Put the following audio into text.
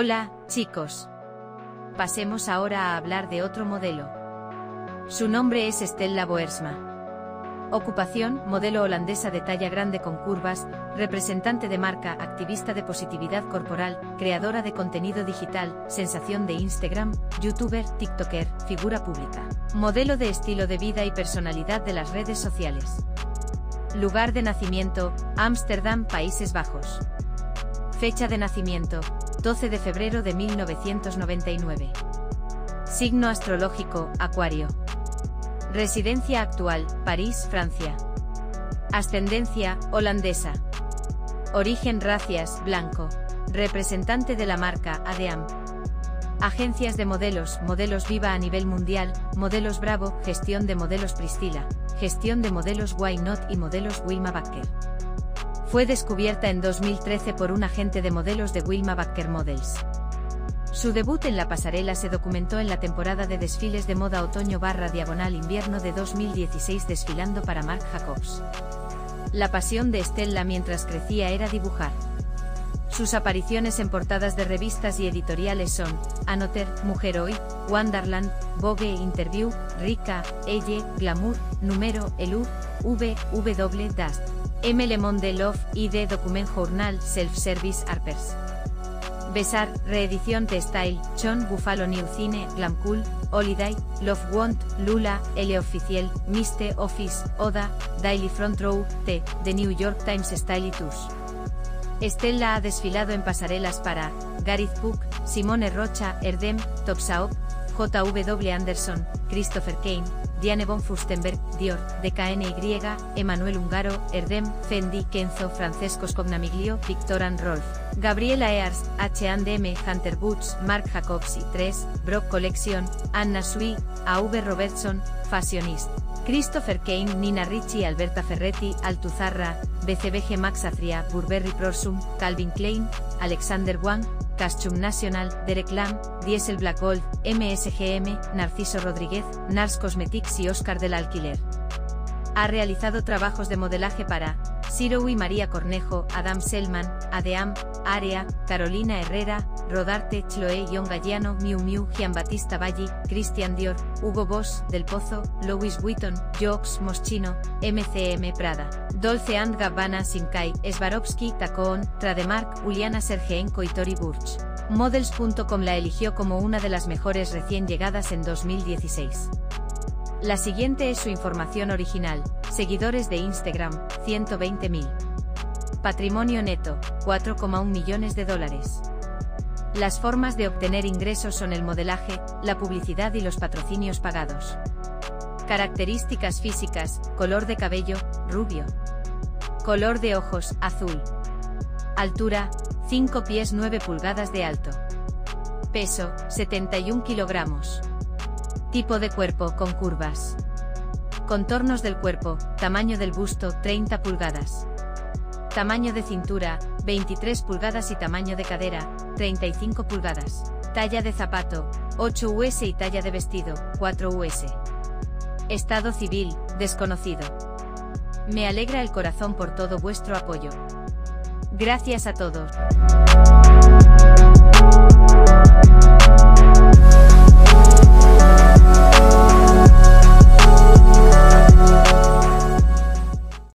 Hola, chicos. Pasemos ahora a hablar de otro modelo. Su nombre es Stella Boersma. Ocupación, modelo holandesa de talla grande con curvas, representante de marca, activista de positividad corporal, creadora de contenido digital, sensación de Instagram, youtuber, tiktoker, figura pública. Modelo de estilo de vida y personalidad de las redes sociales. Lugar de nacimiento, Ámsterdam, Países Bajos. Fecha de nacimiento, 12 de febrero de 1999. Signo astrológico, Acuario. Residencia actual, París, Francia. Ascendencia, holandesa. Origen racias, blanco. Representante de la marca, ADEAM. Agencias de modelos, modelos Viva a nivel mundial, modelos Bravo, gestión de modelos Priscila, gestión de modelos Why Not y modelos Wilma Backer. Fue descubierta en 2013 por un agente de modelos de Wilma Backer Models. Su debut en la pasarela se documentó en la temporada de desfiles de moda otoño barra diagonal invierno de 2016 desfilando para Marc Jacobs. La pasión de Stella mientras crecía era dibujar. Sus apariciones en portadas de revistas y editoriales son Anoter, Mujer Hoy, Wonderland, Vogue Interview, Rica, Elle, Glamour, Número, Elur, V, W Dust, M Le Monde Love, ID Document Journal, Self Service Harpers. Besar, reedición de Style, Chon, Buffalo New Cine, Glam Cool, Holiday, Love Want, Lula, L Oficial, Miste Office, Oda, Daily Front Row, T, The New York Times Style Tours. Stella ha desfilado en pasarelas para Gareth Cook, Simone Rocha, Erdem, Topsaop, J.W. Anderson, Christopher Kane, Diane von Furstenberg, Dior, DKNY, Emanuel Ungaro, Erdem, Fendi, Kenzo, Francesco Scognamiglio, Victor and Rolf, Gabriela Ears, H&M, Hunter Boots, Marc Jacobs y 3, Brock Collection, Anna Sui, A.V. Robertson, Fashionist. Christopher Kane, Nina Ricci, Alberta Ferretti, Altuzarra, BCBG Max Azria, Burberry Prosum, Calvin Klein, Alexander Wang, Custom National, Derek Lam, Diesel Black Gold, MSGM, Narciso Rodríguez, Nars Cosmetics y Oscar del Alquiler. Ha realizado trabajos de modelaje para Siro y María Cornejo, Adam Selman, Adeam, Area, Carolina Herrera, Rodarte, Chloe Yon Galliano, Miu Miu, Gianbattista Valli, Christian Dior, Hugo Boss, Del Pozo, Louis Vuitton, Jocks Moschino, MCM Prada, Dolce Gabbana Sinkai, Swarovski, Tacón, Trademark, Juliana Sergeenko y Tori Burch. Models.com la eligió como una de las mejores recién llegadas en 2016. La siguiente es su información original, seguidores de Instagram, 120.000. Patrimonio neto, 4,1 millones de dólares. Las formas de obtener ingresos son el modelaje, la publicidad y los patrocinios pagados. Características físicas, color de cabello, rubio. Color de ojos, azul. Altura, 5 pies 9 pulgadas de alto. Peso, 71 kilogramos. Tipo de cuerpo con curvas. Contornos del cuerpo, tamaño del busto 30 pulgadas. Tamaño de cintura, 23 pulgadas y tamaño de cadera, 35 pulgadas. Talla de zapato, 8 US y talla de vestido, 4 US. Estado civil, desconocido. Me alegra el corazón por todo vuestro apoyo. Gracias a todos.